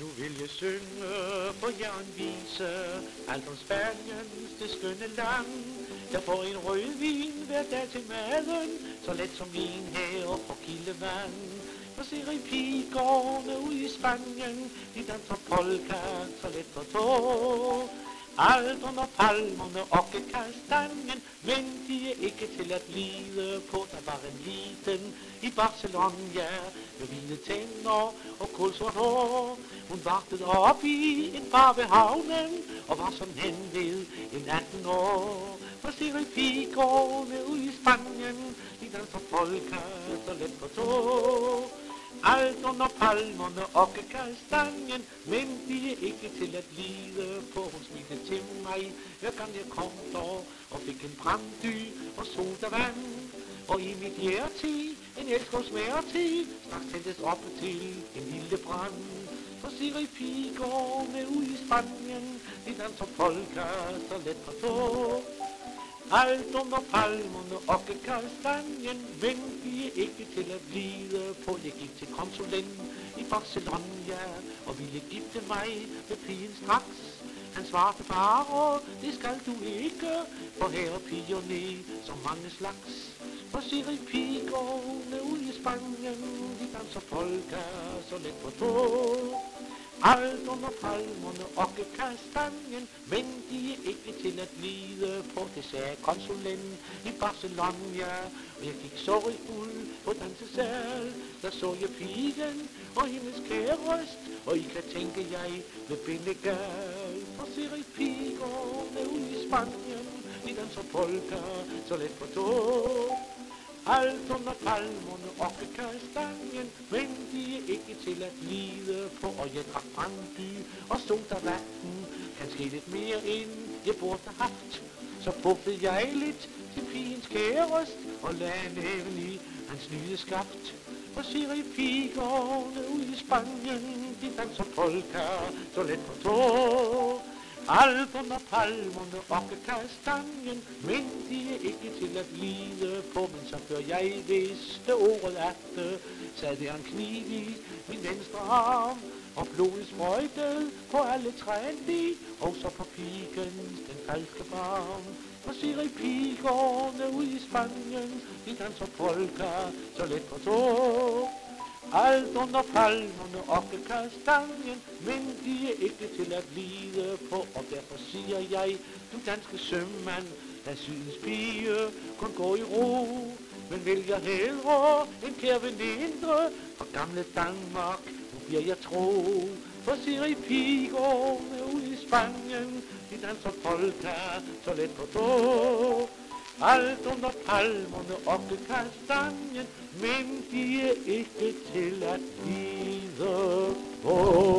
Nu vil jeg synge for jer en vise, alt om Spaniens det skønne land. Jeg får en rødvin hver dag til maden, så let som vin her på Kildevand. Jeg ser I pigårdene ude i Spanien, de danser polka så let og tog. Alt og palmerne og kastanjen, men de er ikke til at lide på. Der var en liten i Barcelona med hvide tænder og kulsort hår. Hun vartede op i en bar ved havnen og var som hen ved en 18 år. For ser Pigårdene pigerne ude i Spanien, de danser polka så let på tog. Alderen og palmerne og kastanjen, men de er ikke til at lide på. Hun smilte til mig, hver gang jeg kom der, og fik en brandy og sodavand. Og i mit hjerte, en elsker smerte, straks tændtes op til en lille brand. For Siri I pigerne ude i Spanien, de danser polka så let på tog. Alt under palmerne og kastanjen, men vi er ikke til at blive på. Jeg gik til konsulen i Barcelona og ville gifte mig med pigen straks. Han svarte far, det skal du ikke, for her er pigerne så mange slags. For siger I pigerne ude i Spanien, de danser polka så let på tog. Alt og palmerne og kastanjen, men de er ikke til at lide på, det sagde konsulenten i Barcelona. Og jeg gik sorgfuld på dansesal, der så jeg pigen og hendes kærest, og I kan tænke jeg vil binde gal. For ser I pigerne ude i Spanien, de danser polka så let på tog. Alt under palmerne og kastanjen, men de er ikke til at lide på. Og jeg drak brandy og sodavanden, kanskje lidt mere end jeg burde have haft. Så puffede jeg lidt til pigens kærest og lagde næven i hans nye skaft. Og siger I pigerne ude i Spanien, de danser polka så let på tog. Alt under palmerne og kastanjen, men de er ikke til at lide på. Men så før jeg vidste ordet at, sad der en kniv i min venstre arm. Og blodet sprøjtede på alle træerne, og så på pigens den falske barm. Og siger I pigerne ud i Spanien, de danser polka så let på tog. Alt under palmerne og kastanjen, men de er ikke til at lide på, og derfor siger jeg, du danske sømand, der sydens pige kun gå i ro, men vælger hellere en kær veninde fra gamle Danmark, nu bliver jeg tro. For siger I pigerne ude i Spanien, de danser polka så let på tog. Alt under palmerne og kastanjen, men de er ikke til at vide på.